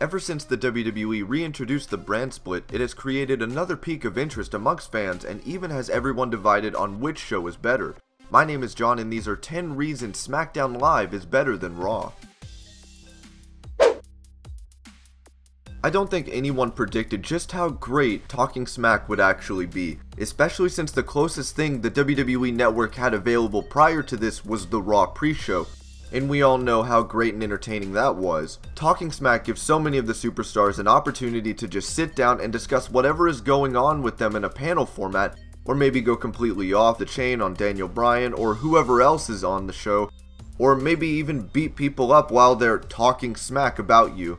Ever since the WWE reintroduced the brand split, it has created another peak of interest amongst fans and even has everyone divided on which show is better. My name is John and these are 10 reasons SmackDown Live is better than Raw. I don't think anyone predicted just how great Talking Smack would actually be, especially since the closest thing the WWE Network had available prior to this was the Raw pre-show, and we all know how great and entertaining that was. Talking Smack gives so many of the superstars an opportunity to just sit down and discuss whatever is going on with them in a panel format, or maybe go completely off the chain on Daniel Bryan or whoever else is on the show, or maybe even beat people up while they're talking smack about you.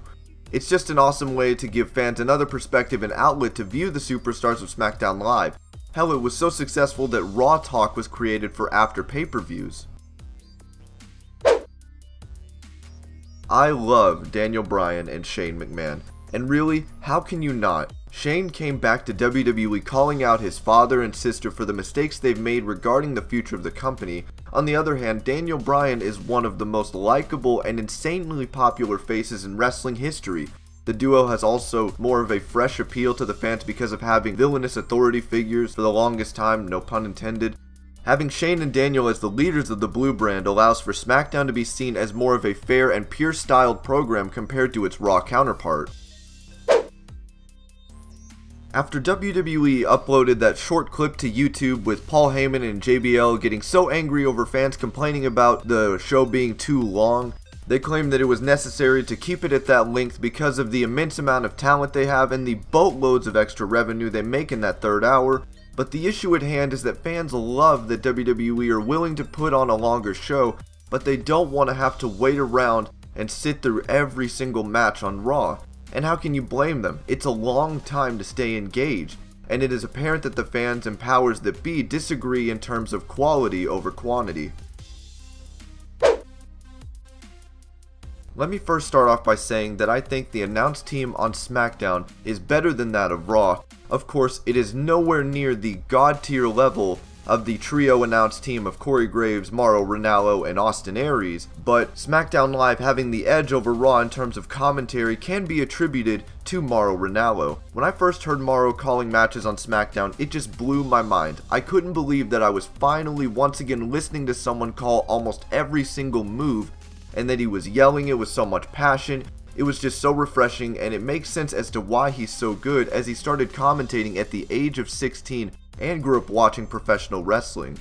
It's just an awesome way to give fans another perspective and outlet to view the superstars of SmackDown Live. Hell, it was so successful that Raw Talk was created for after pay-per-views. I love Daniel Bryan and Shane McMahon. And really, how can you not? Shane came back to WWE calling out his father and sister for the mistakes they've made regarding the future of the company. On the other hand, Daniel Bryan is one of the most likable and insanely popular faces in wrestling history. The duo has also more of a fresh appeal to the fans because of having villainous authority figures for the longest time, no pun intended, Having Shane and Daniel as the leaders of the Blue brand allows for SmackDown to be seen as more of a fair and pure styled program compared to its Raw counterpart. After WWE uploaded that short clip to YouTube with Paul Heyman and JBL getting so angry over fans complaining about the show being too long, they claimed that it was necessary to keep it at that length because of the immense amount of talent they have and the boatloads of extra revenue they make in that third hour, but the issue at hand is that fans love that WWE are willing to put on a longer show, but they don't want to have to wait around and sit through every single match on Raw. And how can you blame them? It's a long time to stay engaged, and it is apparent that the fans and powers that be disagree in terms of quality over quantity. Let me first start off by saying that I think the announced team on SmackDown is better than that of Raw, of course, it is nowhere near the god tier level of the trio announced team of Corey Graves, Mauro Ranallo, and Austin Aries, but SmackDown Live having the edge over Raw in terms of commentary can be attributed to Mauro Ranallo. When I first heard Mauro calling matches on SmackDown, it just blew my mind. I couldn't believe that I was finally once again listening to someone call almost every single move, and that he was yelling it with so much passion, it was just so refreshing and it makes sense as to why he's so good as he started commentating at the age of 16 and grew up watching professional wrestling.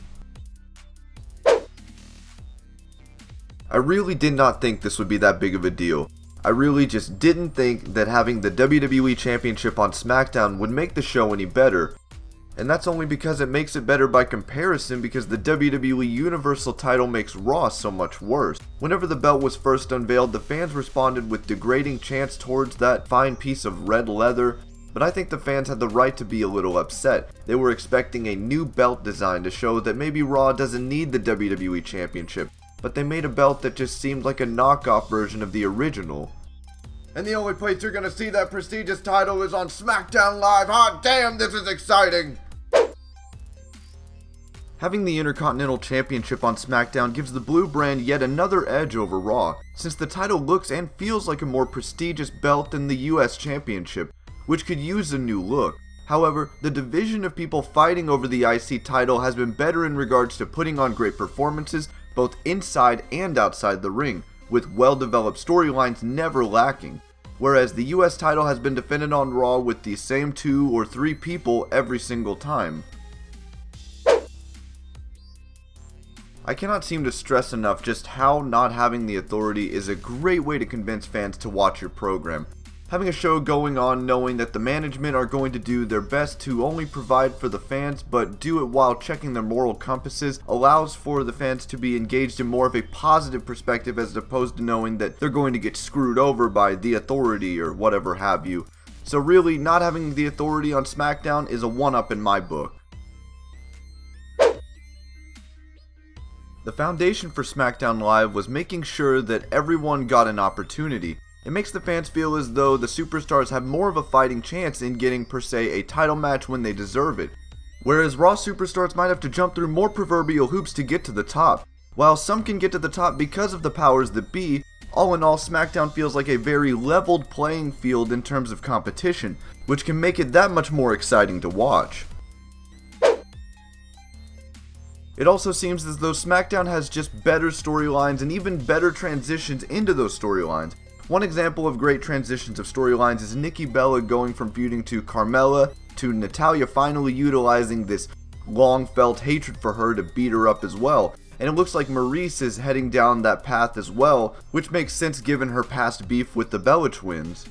I really did not think this would be that big of a deal. I really just didn't think that having the WWE Championship on SmackDown would make the show any better, and that's only because it makes it better by comparison because the WWE Universal title makes Raw so much worse. Whenever the belt was first unveiled, the fans responded with degrading chants towards that fine piece of red leather, but I think the fans had the right to be a little upset. They were expecting a new belt design to show that maybe Raw doesn't need the WWE Championship, but they made a belt that just seemed like a knockoff version of the original. And the only place you're gonna see that prestigious title is on SmackDown Live. Hot damn, this is exciting! Having the Intercontinental Championship on SmackDown gives the Blue brand yet another edge over Raw, since the title looks and feels like a more prestigious belt than the US Championship, which could use a new look. However, the division of people fighting over the IC title has been better in regards to putting on great performances both inside and outside the ring, with well-developed storylines never lacking. Whereas the US title has been defended on Raw with the same two or three people every single time. I cannot seem to stress enough just how not having the authority is a great way to convince fans to watch your program. Having a show going on knowing that the management are going to do their best to only provide for the fans but do it while checking their moral compasses allows for the fans to be engaged in more of a positive perspective as opposed to knowing that they're going to get screwed over by the authority or whatever have you. So really, not having the authority on SmackDown is a one-up in my book. The foundation for SmackDown Live was making sure that everyone got an opportunity. It makes the fans feel as though the superstars have more of a fighting chance in getting per se a title match when they deserve it. Whereas Raw superstars might have to jump through more proverbial hoops to get to the top. While some can get to the top because of the powers that be, All in all, SmackDown feels like a very leveled playing field in terms of competition, which can make it that much more exciting to watch. It also seems as though SmackDown has just better storylines and even better transitions into those storylines. One example of great transitions of storylines is Nikki Bella going from feuding to Carmella to Natalya finally utilizing this long felt hatred for her to beat her up as well. And it looks like Maryse is heading down that path as well, which makes sense given her past beef with the Bella twins.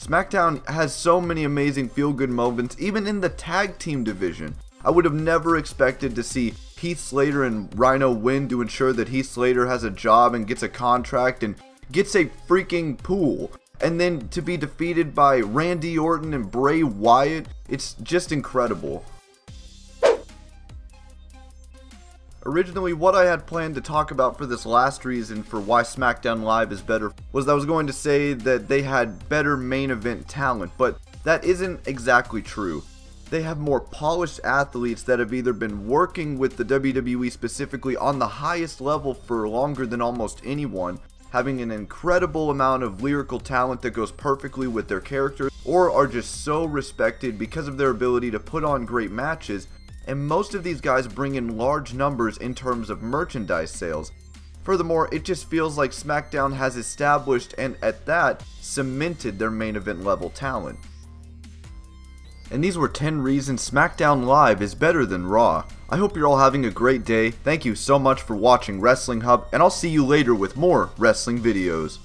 SmackDown has so many amazing feel good moments, even in the tag team division. I would have never expected to see Heath Slater and Rhyno win to ensure that Heath Slater has a job and gets a contract and gets a freaking pool. And then to be defeated by Randy Orton and Bray Wyatt, it's just incredible. Originally, what I had planned to talk about for this last reason for why SmackDown Live is better was I was going to say that they had better main event talent, but that isn't exactly true. They have more polished athletes that have either been working with the WWE specifically on the highest level for longer than almost anyone, having an incredible amount of lyrical talent that goes perfectly with their characters, or are just so respected because of their ability to put on great matches and most of these guys bring in large numbers in terms of merchandise sales. Furthermore, it just feels like SmackDown has established and at that, cemented their main event level talent. And these were 10 reasons SmackDown Live is better than Raw. I hope you're all having a great day, thank you so much for watching Wrestling Hub, and I'll see you later with more wrestling videos.